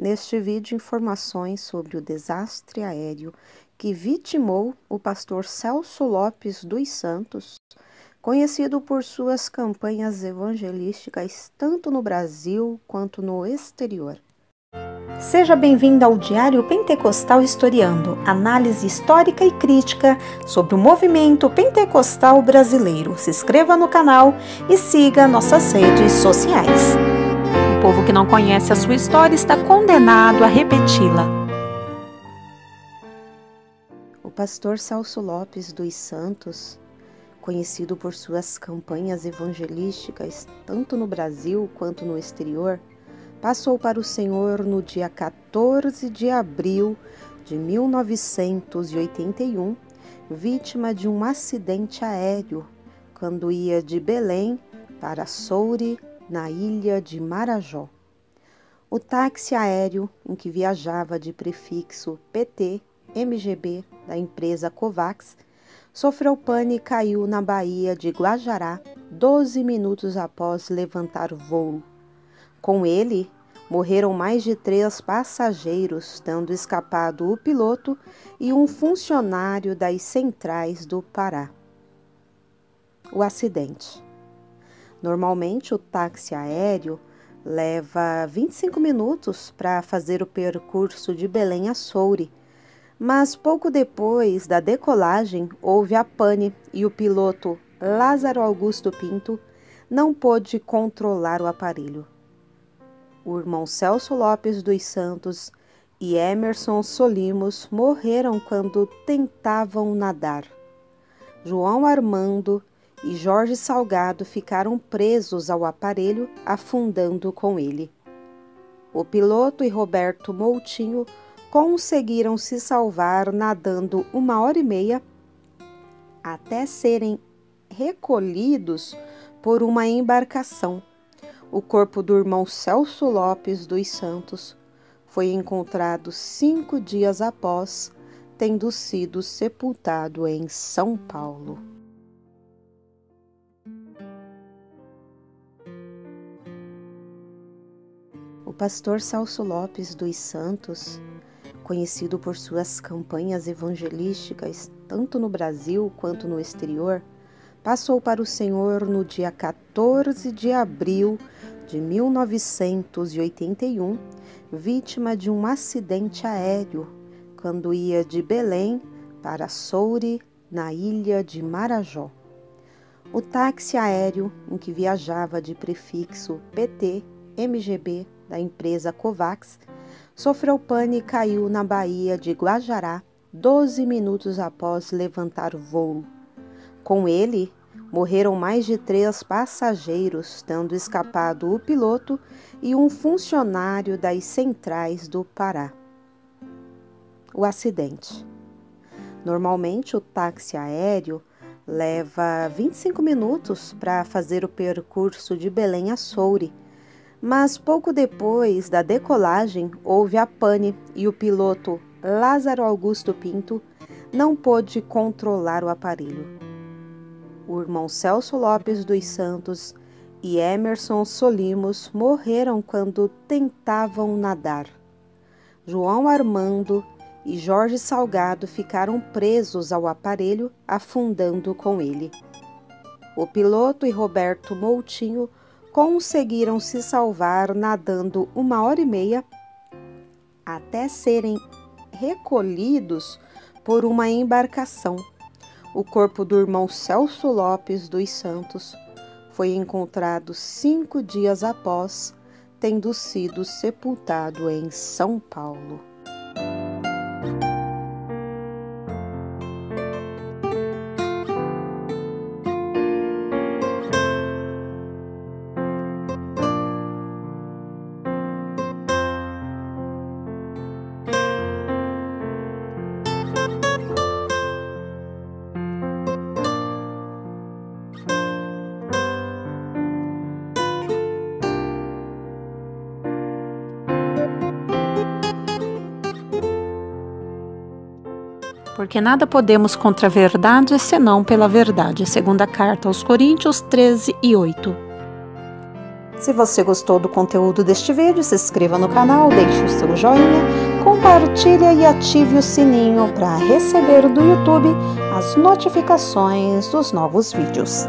neste vídeo informações sobre o desastre aéreo que vitimou o pastor Celso Lopes dos Santos, conhecido por suas campanhas evangelísticas tanto no Brasil quanto no exterior. Seja bem-vindo ao Diário Pentecostal Historiando, análise histórica e crítica sobre o movimento pentecostal brasileiro. Se inscreva no canal e siga nossas redes sociais. Povo que não conhece a sua história está condenado a repeti-la. O pastor Celso Lopes dos Santos, conhecido por suas campanhas evangelísticas tanto no Brasil quanto no exterior, passou para o Senhor no dia 14 de abril de 1981, vítima de um acidente aéreo quando ia de Belém para Soure, na ilha de Marajó. O táxi aéreo em que viajava de prefixo PT MGB da empresa Covax sofreu pane e caiu na Baía de Guajará 12 minutos após levantar o voo. Com ele, morreram mais de três passageiros, tendo escapado o piloto e um funcionário das centrais do Pará. O acidente. Normalmente, o táxi aéreo leva 25 minutos para fazer o percurso de Belém a Soure, mas pouco depois da decolagem houve a pane e o piloto Lázaro Augusto Pinto não pôde controlar o aparelho. O irmão Celso Lopes dos Santos e Emerson Solimos morreram quando tentavam nadar. João Armando e Jorge Salgado ficaram presos ao aparelho, afundando com ele. O piloto e Roberto Moutinho conseguiram se salvar nadando uma hora e meia até serem recolhidos por uma embarcação. O corpo do irmão Celso Lopes dos Santos foi encontrado cinco dias após, tendo sido sepultado em São Paulo. O pastor Celso Lopes dos Santos conhecido por suas campanhas evangelísticas tanto no Brasil quanto no exterior, passou para o Senhor no dia 14 de abril de 1981, vítima de um acidente aéreo quando ia de Belém para Soure, na ilha de Marajó. O táxi aéreo em que viajava de prefixo PT MGB da empresa Covax sofreu pane e caiu na Baía de Guajará 12 minutos após levantar voo. Com ele, morreram mais de três passageiros, tendo escapado o piloto e um funcionário das centrais do Pará. O acidente. Normalmente, o táxi aéreo leva 25 minutos para fazer o percurso de Belém a Soure mas pouco depois da decolagem houve a pane e o piloto Lázaro Augusto Pinto não pôde controlar o aparelho. O irmão Celso Lopes dos Santos e Emerson Solimos morreram quando tentavam nadar. João Armando e Jorge Salgado ficaram presos ao aparelho, afundando com ele. O piloto e Roberto Moutinho conseguiram se salvar nadando uma hora e meia até serem recolhidos por uma embarcação. O corpo do irmão Celso Lopes dos Santos foi encontrado cinco dias após, tendo sido sepultado em São Paulo. Porque nada podemos contra a verdade senão pela verdade. Segunda carta aos Coríntios 13 e 8. Se você gostou do conteúdo deste vídeo, se inscreva no canal, deixe o seu joinha, compartilhe e ative o sininho para receber do YouTube as notificações dos novos vídeos.